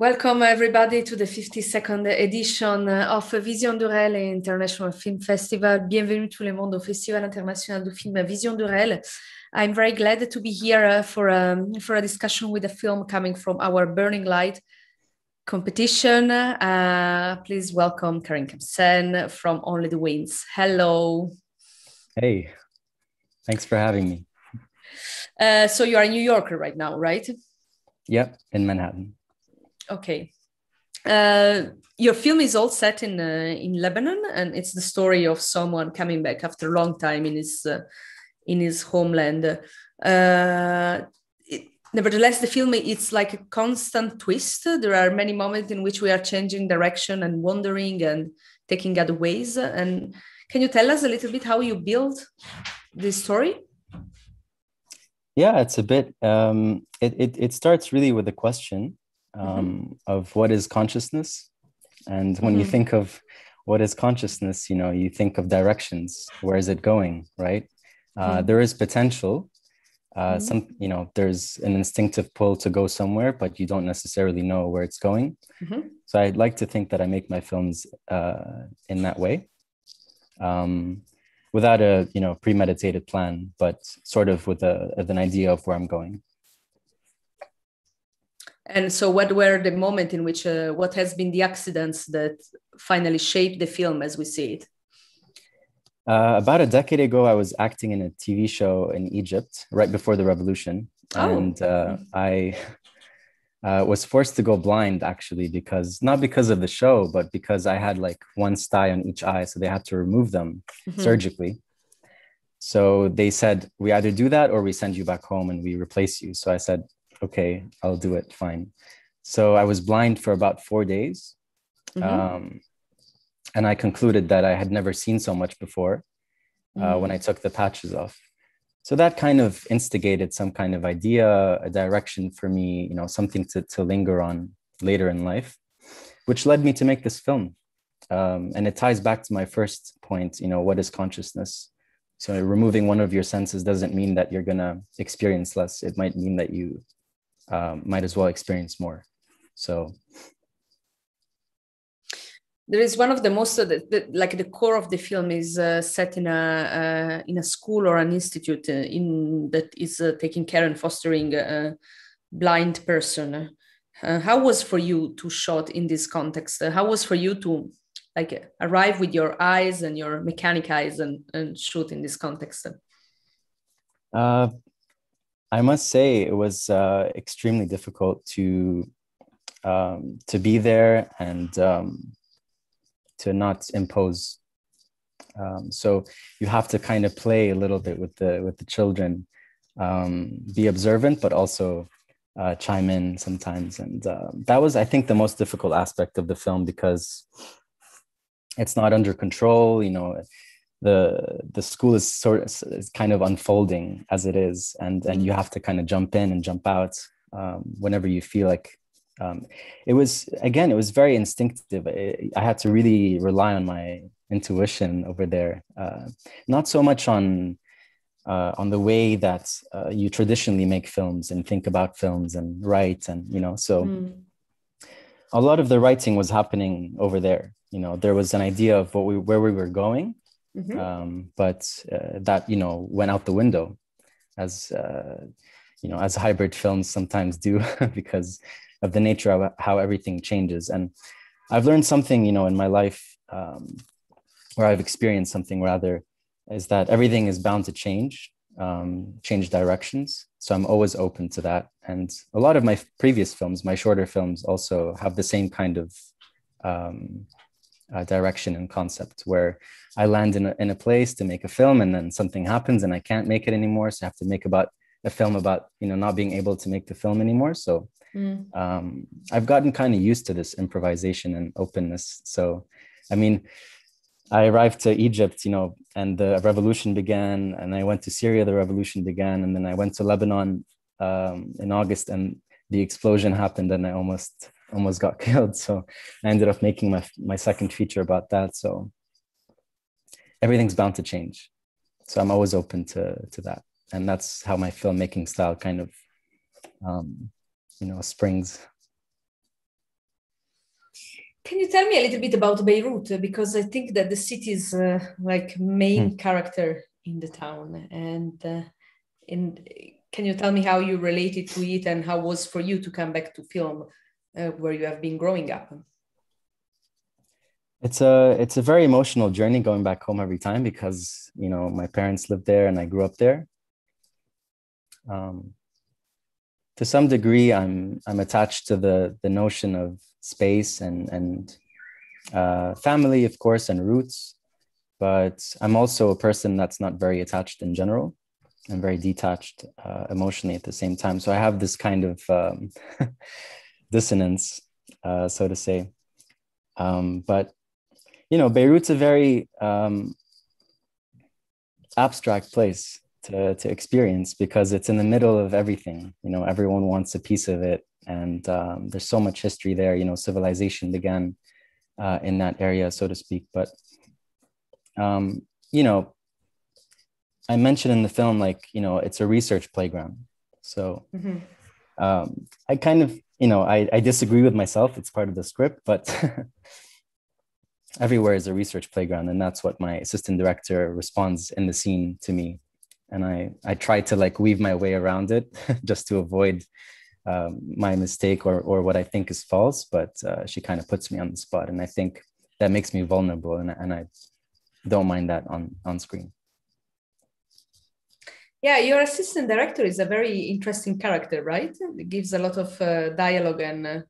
Welcome everybody to the 52nd edition of Visions du Réel International Film Festival. Bienvenue tout le monde au Festival international du film Visions du Réel. I'm very glad to be here uh, for, um, for a discussion with a film coming from our Burning Light competition. Uh, please welcome Karim Kassem from Only the Winds. Hello. Hey, thanks for having me. Uh, so you are a New Yorker right now, right? Yep, in Manhattan. Okay. Uh, your film is all set in uh, in Lebanon, and it's the story of someone coming back after a long time in his uh, in his homeland. Uh, it, nevertheless, the film it's like a constant twist. There are many moments in which we are changing direction and wandering and taking other ways. And can you tell us a little bit how you build this story? Yeah, it's a bit. Um, it, it it starts really with a question. Um, mm-hmm. of what is consciousness. And when mm-hmm. you think of what is consciousness, you know, you think of directions. Where is it going, right? Uh, mm-hmm. there is potential. Uh, mm-hmm. some, you know, there's an instinctive pull to go somewhere, but you don't necessarily know where it's going. Mm-hmm. So I'd like to think that I make my films uh, in that way. Um, without a you know premeditated plan but sort of with a, with an idea of where i'm going and so, what were the moment in which, uh, what has been the accidents that finally shaped the film as we see it? Uh, about a decade ago, I was acting in a TV show in Egypt right before the revolution, oh. and uh, I uh, was forced to go blind actually because not because of the show, but because I had like one sty on each eye, so they had to remove them mm-hmm. surgically. So they said, we either do that or we send you back home and we replace you. So I said, okay, I'll do it. Fine. So I was blind for about four days. Mm-hmm. Um, and I concluded that I had never seen so much before uh, mm-hmm. when I took the patches off. So that kind of instigated some kind of idea, a direction for me, you know, something to, to linger on later in life, which led me to make this film. Um, and it ties back to my first point, you know, what is consciousness? So removing one of your senses doesn't mean that you're going to experience less. It might mean that you um, might as well experience more. So there is one of the most the, the, like the core of the film is uh, set in a uh, in a school or an institute uh, in that is uh, taking care and fostering a blind person. Uh, how was for you to shot in this context? Uh, how was for you to like arrive with your eyes and your mechanic eyes and, and shoot in this context? I must say it was uh, extremely difficult to um, to be there and um, to not impose. Um, so you have to kind of play a little bit with the with the children, um, be observant, but also uh, chime in sometimes. And uh, that was, I think, the most difficult aspect of the film because it's not under control. You know, the the school is sort of is kind of unfolding as it is and and you have to kind of jump in and jump out um, whenever you feel like um, it was again it was very instinctive. I, I, had to really rely on my intuition over there uh, not so much on uh, on the way that uh, you traditionally make films and think about films and write and you know so mm. a lot of the writing was happening over there. You know there was an idea of what we where we were going Mm-hmm. Um, but uh, that you know went out the window, as uh, you know, as hybrid films sometimes do, because of the nature of how everything changes. And I've learned something, you know, in my life, um, where I've experienced something rather, is that everything is bound to change, um, change directions. So I'm always open to that. And a lot of my previous films, my shorter films, also have the same kind of um, uh, direction and concept where I land in a, in a place to make a film and then something happens and I can't make it anymore. So I have to make about a film about, you know, not being able to make the film anymore. So mm. um, I've gotten kind of used to this improvisation and openness. So, I mean, I arrived to Egypt, you know, and the revolution began, and I went to Syria, the revolution began, and then I went to Lebanon um, in August, and the explosion happened, and I almost almost got killed. So I ended up making my my second feature about that. So everything's bound to change. So I'm always open to to that, and that's how my filmmaking style kind of, um, you know, springs. Can you tell me a little bit about Beirut? Because I think that the city is uh, like main hmm. character in the town. And uh, in, can you tell me how you related to it and how was for you to come back to film uh, where you have been growing up? It's a it's a very emotional journey going back home every time because you know my parents lived there and I grew up there. Um, to some degree, I'm I'm attached to the the notion of space and and uh, family, of course, and roots. But I'm also a person that's not very attached in general. I'm very detached uh, emotionally at the same time. So I have this kind of um, dissonance, uh, so to say. Um, but you know, Beirut's a very um, abstract place to, to experience because it's in the middle of everything. You know, everyone wants a piece of it and um, there's so much history there you know civilization began uh, in that area so to speak but um, you know i mentioned in the film like you know it's a research playground so mm-hmm. um, i kind of you know I, I disagree with myself it's part of the script but everywhere is a research playground and that's what my assistant director responds in the scene to me and i i try to like weave my way around it just to avoid um, my mistake or or what I think is false, but uh, she kind of puts me on the spot, and I think that makes me vulnerable, and and I don't mind that on on screen. Yeah, your assistant director is a very interesting character, right? It gives a lot of uh, dialogue and uh,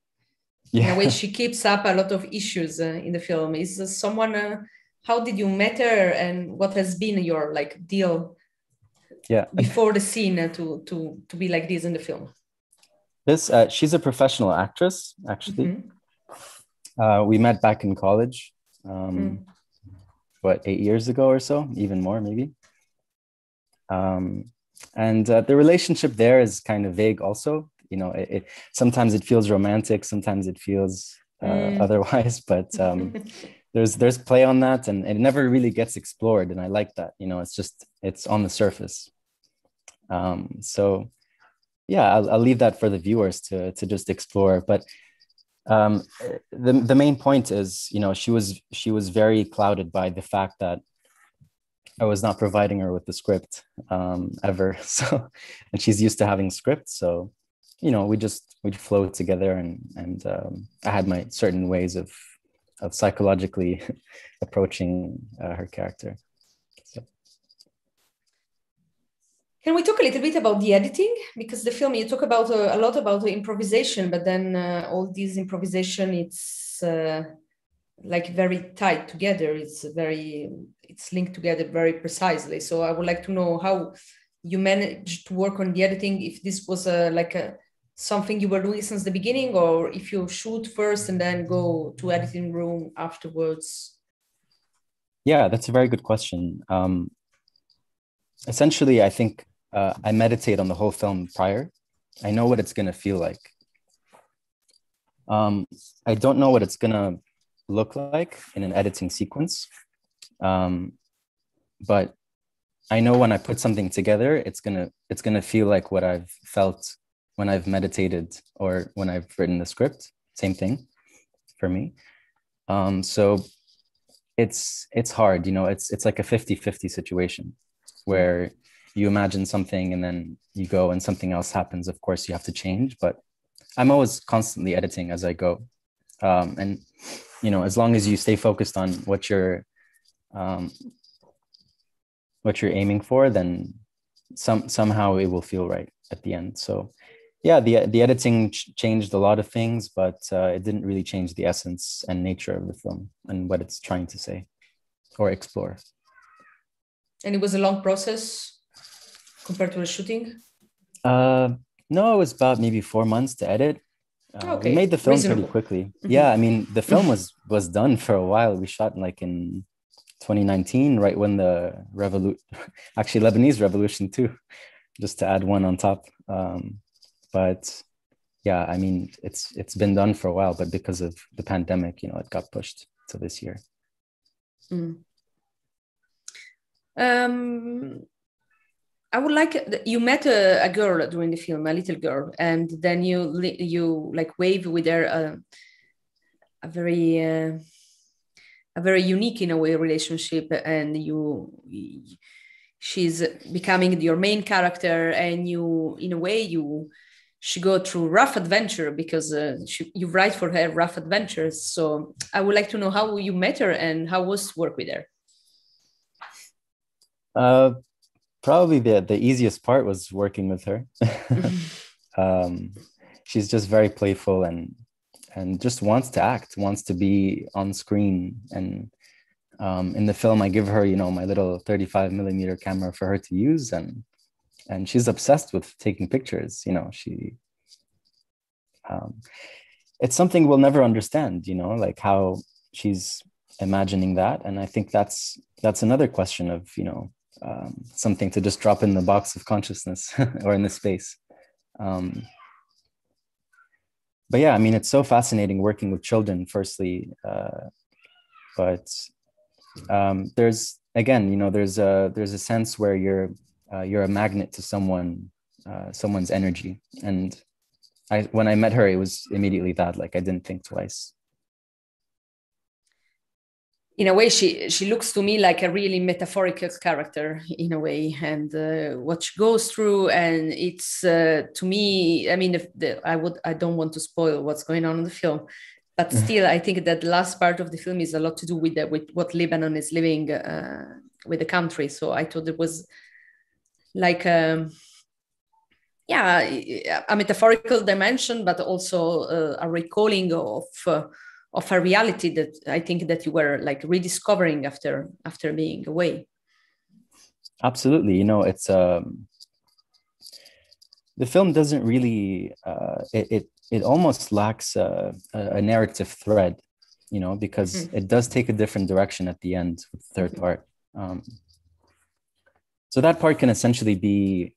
yeah. in a way she keeps up a lot of issues uh, in the film. Is someone? Uh, how did you met her, and what has been your like deal? Yeah. before the scene uh, to to to be like this in the film. This uh, she's a professional actress, actually. Mm-hmm. Uh, we met back in college, um, mm. what eight years ago or so, even more maybe. Um, and uh, the relationship there is kind of vague. Also, you know, it, it sometimes it feels romantic, sometimes it feels uh, mm. otherwise. But um, there's there's play on that, and it never really gets explored, and I like that. You know, it's just it's on the surface. Um, so yeah, I'll, I'll leave that for the viewers to to just explore. But um, the the main point is, you know, she was she was very clouded by the fact that I was not providing her with the script um, ever. So, and she's used to having scripts. So, you know, we just we flowed together, and and um, I had my certain ways of of psychologically approaching uh, her character. Can we talk a little bit about the editing? Because the film you talk about uh, a lot about the improvisation, but then uh, all this improvisation it's uh, like very tied together. It's very it's linked together very precisely. So I would like to know how you managed to work on the editing. If this was a like a something you were doing since the beginning, or if you shoot first and then go to editing room afterwards. Yeah, that's a very good question. Um, essentially, I think uh, I meditate on the whole film prior. I know what it's gonna feel like. Um, I don't know what it's gonna look like in an editing sequence, um, but I know when I put something together, it's gonna it's gonna feel like what I've felt when I've meditated or when I've written the script. Same thing for me. Um, so it's it's hard, you know. It's it's like a 50-50 situation where you imagine something and then you go and something else happens of course you have to change but i'm always constantly editing as i go um, and you know as long as you stay focused on what you're um, what you're aiming for then some somehow it will feel right at the end so yeah the the editing ch- changed a lot of things but uh, it didn't really change the essence and nature of the film and what it's trying to say or explore and it was a long process compared to the shooting? Uh, no, it was about maybe four months to edit. Uh, okay. We made the film Reasonable. pretty quickly. Mm-hmm. Yeah, I mean, the film was was done for a while. We shot like in 2019, right when the revolution, actually Lebanese revolution too, just to add one on top. Um, but yeah, I mean, it's it's been done for a while, but because of the pandemic, you know, it got pushed to this year. Mm. Um, I would like you met a, a, girl during the film, a little girl, and then you you like wave with her. Uh, a very uh, a very unique in a way relationship and you she's becoming your main character and you in a way you she go through rough adventure because uh, she, you write for her rough adventures. So i would like to know how you met her and how was work with her? Uh, probably the, the easiest part was working with her. Um, she's just very playful and and just wants to act wants to be on screen. And um, in the film i give her you know my little 35 millimeter camera for her to use and and she's obsessed with taking pictures you know she um, it's something we'll never understand you know like how she's imagining that. And i think that's that's another question of you know um, something to just drop in the box of consciousness or in the space. Um, but yeah i mean it's so fascinating working with children firstly uh, but um, there's again you know there's a there's a sense where you're uh, you're a magnet to someone uh, someone's energy. And i when i met her it was immediately that like i didn't think twice in a way she she looks to me like a really metaphorical character in a way. And uh, what she goes through and it's uh, to me i mean if the, i would i don't want to spoil what's going on in the film but still i think that the last part of the film is a lot to do with the, with what lebanon is living uh, with the country. So i thought it was like um, yeah a metaphorical dimension but also uh, a recalling of uh, of a reality that I think that you were like rediscovering after after being away. Absolutely, you know, it's um, the film doesn't really uh, it, it it almost lacks a, a narrative thread, you know, because mm-hmm. it does take a different direction at the end with the 3rd mm-hmm. part. Um, so that part can essentially be,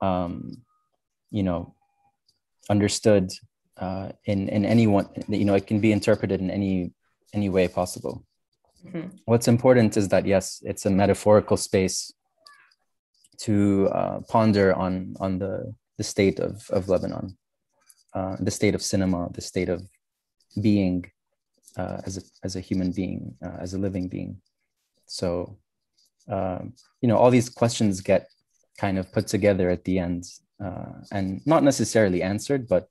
um, you know, understood uh, in in any one you know it can be interpreted in any any way possible mm-hmm. what's important is that yes it's a metaphorical space to uh, ponder on on the the state of of lebanon uh, the state of cinema the state of being uh, as a as a human being uh, as a living being so um, you know all these questions get kind of put together at the end uh, and not necessarily answered but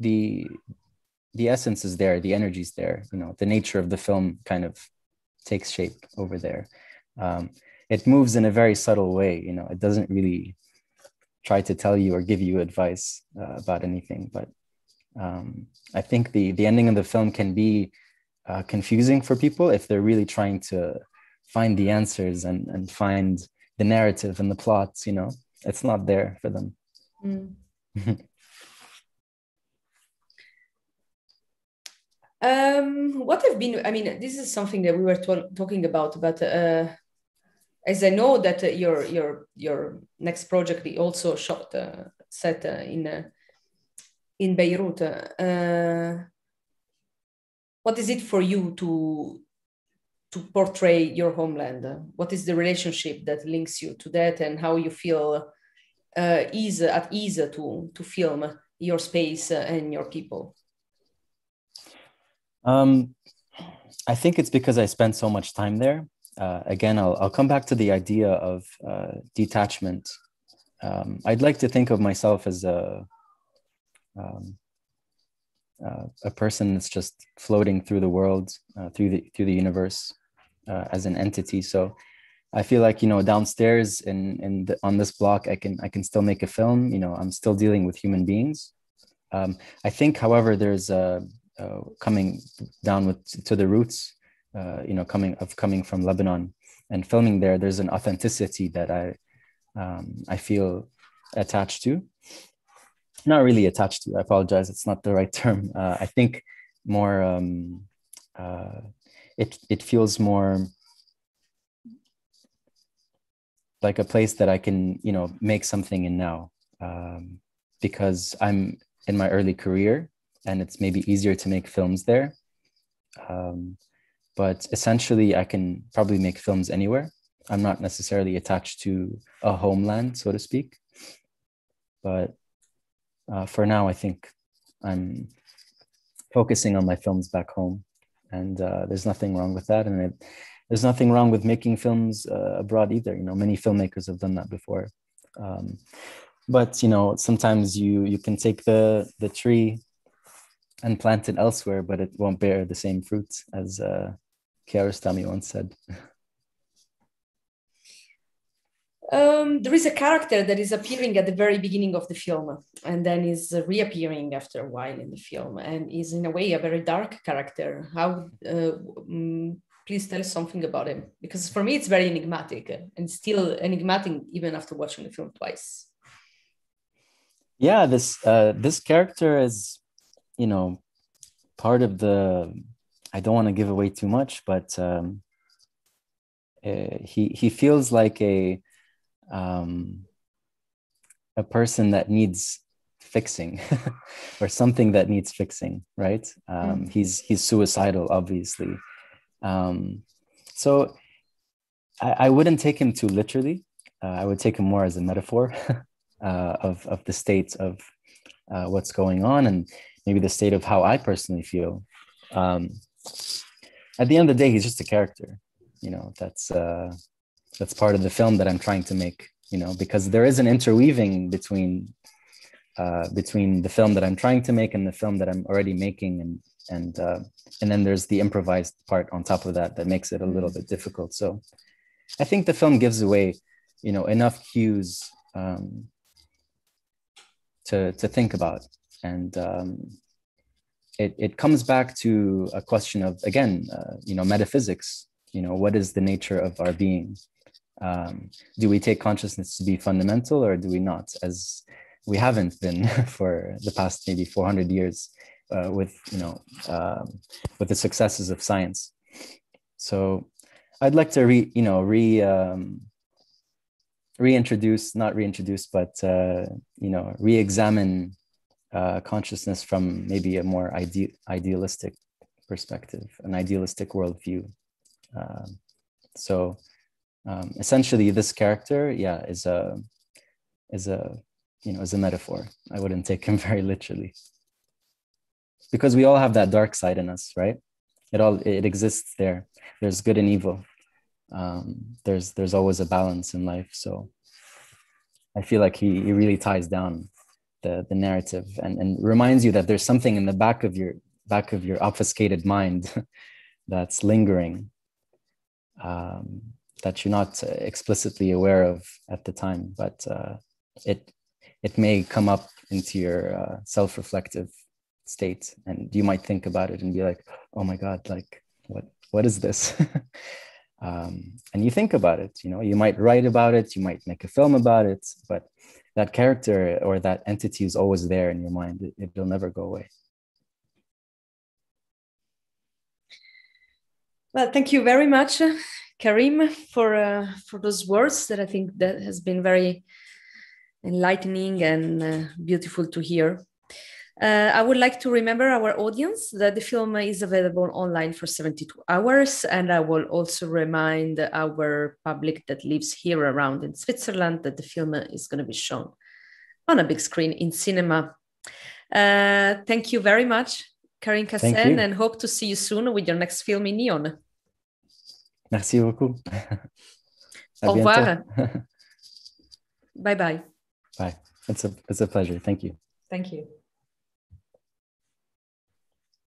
the the essence is there the energy is there you know the nature of the film kind of takes shape over there. Um, it moves in a very subtle way you know it doesn't really try to tell you or give you advice uh, about anything but um, i think the the ending of the film can be uh, confusing for people if they're really trying to find the answers and and find the narrative and the plots you know. It's not there for them. Mm. Um, what have been, I mean, this is something that we were to- talking about, but uh, as I know that uh, your your your next project we also shot uh, set uh, in uh, in Beirut. Uh, what is it for you to to portray your homeland? What is the relationship that links you to that, and how you feel ease at ease to to film your space and your people? Um, I think it's because I spent so much time there. Uh, again, I'll, I'll come back to the idea of uh, detachment. Um, I'd like to think of myself as a um, uh, a person that's just floating through the world, uh, through the through the universe, uh, as an entity. So, I feel like you know downstairs in the, on this block, I can I can still make a film. You know, I'm still dealing with human beings. Um, I think, however, there's a uh, coming down with to the roots, uh, you know, coming of coming from Lebanon and filming there. There's an authenticity that I um, I feel attached to. Not really attached to. I apologize. It's not the right term. Uh, I think more. Um, uh, it it feels more like a place that I can, you know, make something in now, um, because I'm in my early career and it's maybe easier to make films there. Um, but essentially, I can probably make films anywhere. I'm not necessarily attached to a homeland, so to speak. But uh, for now, I think I'm focusing on my films back home, and uh, there's nothing wrong with that. And it, there's nothing wrong with making films uh, abroad either. You know, many filmmakers have done that before. Um, but you know, sometimes you you can take the the tree and plant it elsewhere, but it won't bear the same fruits as uh, Kiarostami once said. Um, there is a character that is appearing at the very beginning of the film and then is reappearing after a while in the film and is in a way a very dark character. How, uh, um, please tell us something about him because for me it's very enigmatic and still enigmatic even after watching the film twice. Yeah, this uh, this character is, you know, part of the. I don't want to give away too much, but um, uh, he he feels like a um, a person that needs fixing or something that needs fixing right um, mm. he's he's suicidal obviously um, so I, I, wouldn't take him too literally uh, i would take him more as a metaphor uh, of, of the state of uh, what's going on and maybe the state of how i personally feel. Um, at the end of the day he's just a character you know that's uh, that's part of the film that I'm trying to make, you know, because there is an interweaving between uh, between the film that I'm trying to make and the film that I'm already making, and and uh, and then there's the improvised part on top of that that makes it a little bit difficult. So I think the film gives away, you know, enough cues um, to to think about, and um, it it comes back to a question of again, uh, you know, metaphysics. You know, what is the nature of our being? um, do we take consciousness to be fundamental or do we not as we haven't been for the past maybe 400 years uh, with you know um, with the successes of science so i'd like to re you know re um, reintroduce not reintroduce but uh, you know re-examine uh, consciousness from maybe a more ide- idealistic perspective an idealistic worldview. Um, so um, essentially this character yeah is a is a you know is a metaphor. I wouldn't take him very literally. Because we all have that dark side in us right? It all it exists there. There's good and evil. Um, there's there's always a balance in life. So i feel like he, he really ties down the the narrative and and reminds you that there's something in the back of your back of your obfuscated mind that's lingering um, that you're not uh, explicitly aware of at the time, but uh, it it may come up into your uh, self-reflective state, and you might think about it and be like, "Oh my God, like what what is this?" um, and you think about it. You know, you might write about it, you might make a film about it, but that character or that entity is always there in your mind. It, it'll never go away. Well, thank you very much. Karim for uh, for those words that I think that has been very enlightening and uh, beautiful to hear. Uh, I would like to remember our audience that the film is available online for 72 hours. And I will also remind our public that lives here around in Switzerland that the film is going to be shown on a big screen in cinema. Uh, thank you very much, Karim Kassem, and hope to see you soon with your next film in Nyon. Merci beaucoup. Au revoir. bye bye. Bye. It's a, it's a pleasure. Thank you. Thank you.